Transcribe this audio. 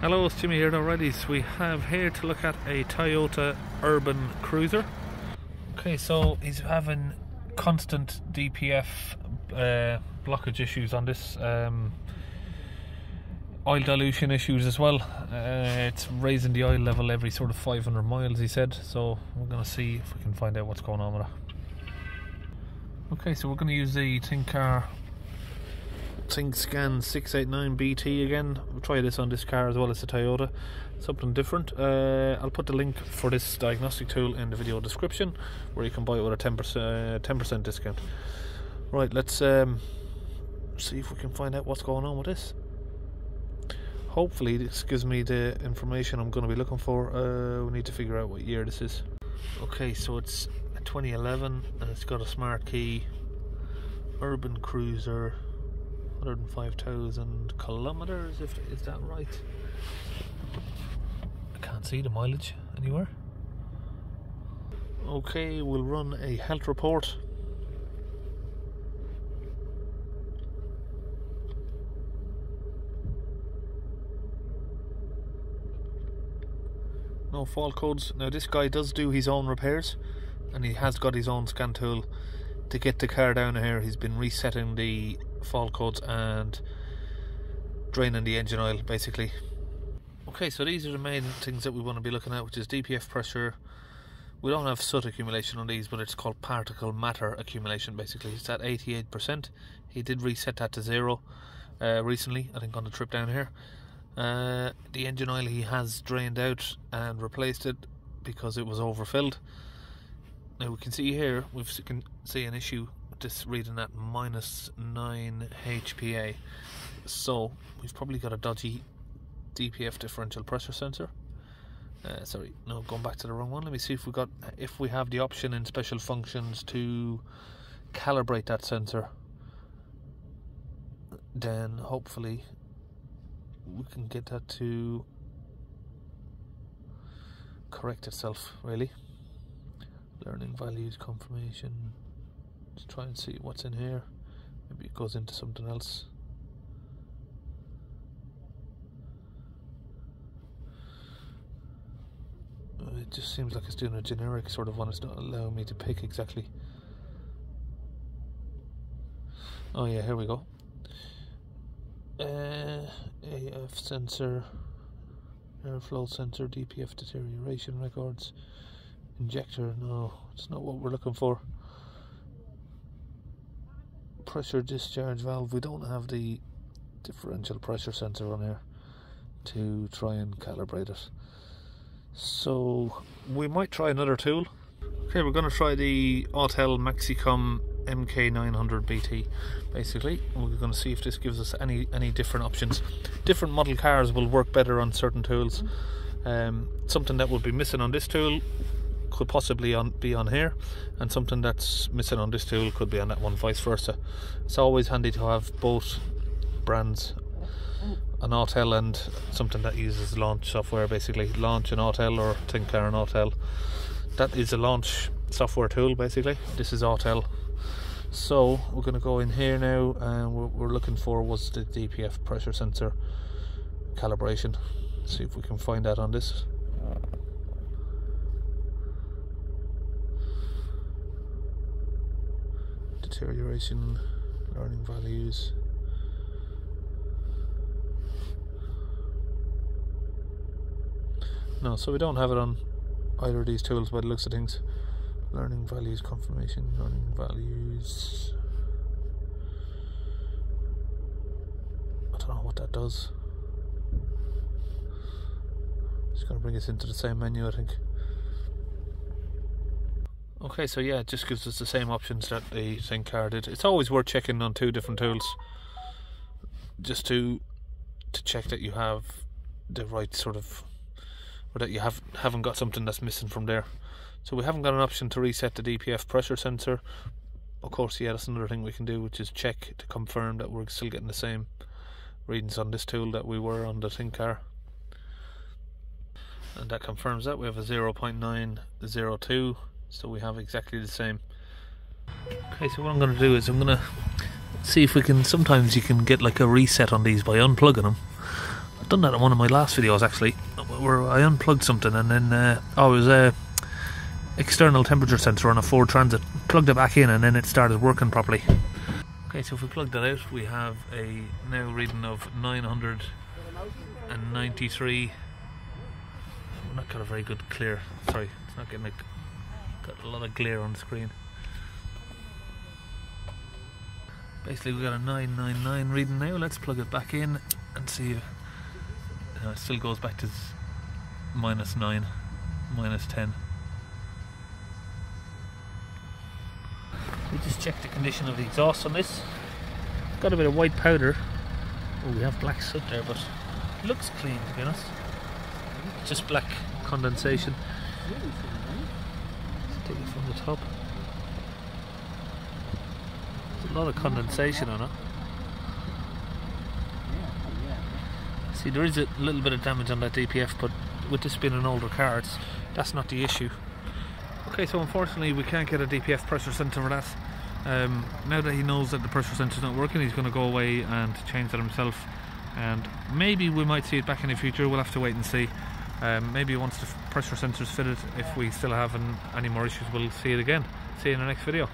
Hello, it's Jimmy here at O'Riley's. We have here to look at a Toyota Urban Cruiser. Okay, so he's having constant DPF uh, blockage issues on this. Um, oil dilution issues as well. Uh, it's raising the oil level every sort of 500 miles, he said. So we're going to see if we can find out what's going on with it. Okay, so we're going to use the ThinkCar ThinkScan 689BT again. We'll try this on this car as well as the Toyota. Something different. Uh, I'll put the link for this diagnostic tool in the video description where you can buy it with a 10%, 10% uh, discount. Right, let's um, see if we can find out what's going on with this. Hopefully, this gives me the information I'm going to be looking for. Uh, we need to figure out what year this is. Okay, so it's 2011 and it's got a smart key urban cruiser 105,000 kilometers if is that right? I can't see the mileage anywhere. Okay we'll run a health report. No fault codes. Now this guy does do his own repairs and he has got his own scan tool to get the car down here. He's been resetting the fault codes and draining the engine oil basically. Okay so these are the main things that we want to be looking at which is DPF pressure. We don't have soot accumulation on these but it's called particle matter accumulation basically. It's at 88% he did reset that to zero uh, recently I think on the trip down here. Uh, the engine oil he has drained out and replaced it because it was overfilled now we can see here, we can see an issue just reading at minus 9 HPA. So we've probably got a dodgy DPF differential pressure sensor. Uh, sorry, no, going back to the wrong one. Let me see if we got if we have the option in special functions to calibrate that sensor. Then hopefully we can get that to correct itself. Really learning values confirmation let's try and see what's in here. Maybe it goes into something else. Uh, it just seems like it's doing a generic sort of one. It's not allowing me to pick exactly. Oh yeah here we go. Uh, AF sensor airflow sensor DPF deterioration records Injector, no, it's not what we're looking for. Pressure discharge valve, we don't have the differential pressure sensor on here to try and calibrate it. So we might try another tool. Okay, we're going to try the Autel Maxicom MK900BT basically. We're going to see if this gives us any any different options. Different model cars will work better on certain tools. Um, something that will be missing on this tool could possibly on, be on here and something that's missing on this tool could be on that one vice versa. It's always handy to have both brands an Autel and something that uses launch software basically. Launch an Autel or ThinkCar an Autel. That is a launch software tool basically. This is Autel. So we're going to go in here now and what we're looking for was the DPF pressure sensor calibration. See if we can find that on this deterioration, learning values. No, so we don't have it on either of these tools by the looks of things. Learning values, confirmation, learning values. I don't know what that does. It's going to bring us into the same menu, I think. Okay, so yeah, it just gives us the same options that the ThinkCar did. It's always worth checking on two different tools, just to to check that you have the right sort of, or that you have haven't got something that's missing from there. So we haven't got an option to reset the DPF pressure sensor. Of course, yeah, that's another thing we can do, which is check to confirm that we're still getting the same readings on this tool that we were on the ThinkCar. And that confirms that we have a 0.902 so we have exactly the same okay so what I'm going to do is I'm going to see if we can. Sometimes you can get like a reset on these by unplugging them. I've done that in one of my last videos actually, where I unplugged something and then uh, oh, it was a external temperature sensor on a Ford Transit. Plugged it back in and then it started working properly. Okay, so if we plug that out, we have a now reading of 993. We're not got a very good clear. Sorry, it's not getting a, got a lot of glare on the screen. Basically, we got a 999 reading now. Let's plug it back in and see if uh, it still goes back to minus 9, minus 10. We just checked the condition of the exhaust on this. Got a bit of white powder. Oh, we have black soot there, but looks clean to be honest. Just black condensation. Take it from the top. There's a lot of condensation on it. See, there is a little bit of damage on that DPF, but with this being an older car, that's not the issue. Okay, so unfortunately we can't get a DPF pressure sensor for that. Um, now that he knows that the pressure sensor is not working, he's going to go away and change that himself. And maybe we might see it back in the future. We'll have to wait and see. Um, maybe once the pressure sensor is fitted, if we still have an, any more issues, we'll see it again. See you in the next video.